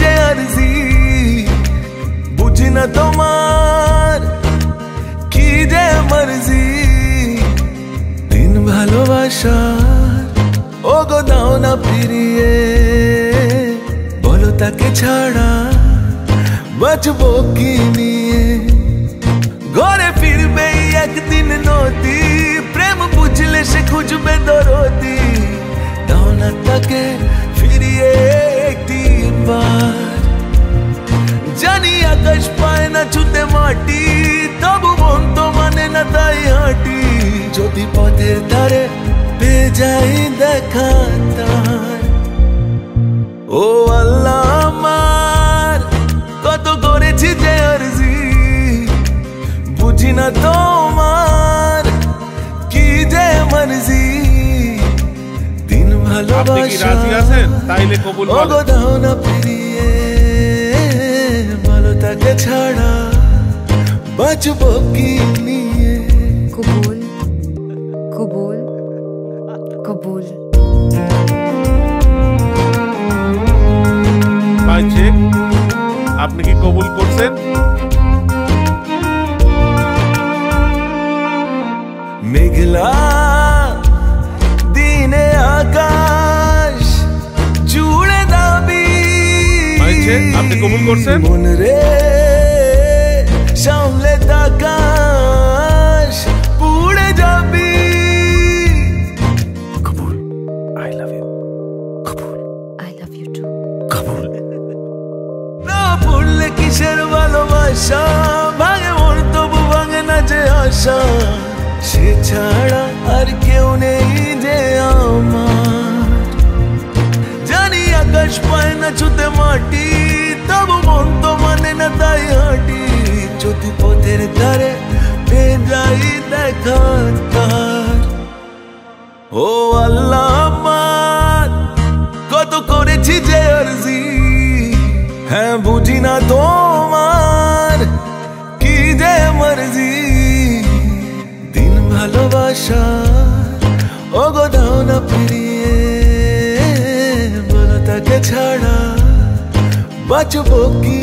যে আরজি বুঝি না তোমার কি যে মর্জি দিন ভালোবাসা ও গো দাও না ফিরিয়ে বলো তাকে ছাড়া বাঁচবো কি নিয়ে ঘরে ফিরবে একদিন নদী প্রেম বুঝলে সে খুঁজবে দরদি দাও না তাকে ফিরিয়ে হাঁটি যদি পথের ধারে পেয়ে যাই দেখা তার। ও আল্লাহ আমার কত করেছি যে আরজি। বুঝি না তোমার কি যে মর্জি। দিন ভালোবাসা তাইলে কবুল দাও না ফিরিয়ে ভালো তাকে ছাড়া বাঁচবো কি করছেন মেঘলা দিনে আকাশ জুড়ে দাবি। আপনি কবুল করছেন? মন রে সামলে তাকাশ কিসের ভালোবাসা? ভাঙে মন, তবু ভাঙে না যে আশা। সে ছাড়া আর কেউ নেই যে আমার। জানি আকাশ পায় না ছুতে মাটি, তবু মন তো মানে না তাই হাঁটি। যদি পথের ধারে পেয়ে দেখা ও আল্লাহ বাঁচবো কি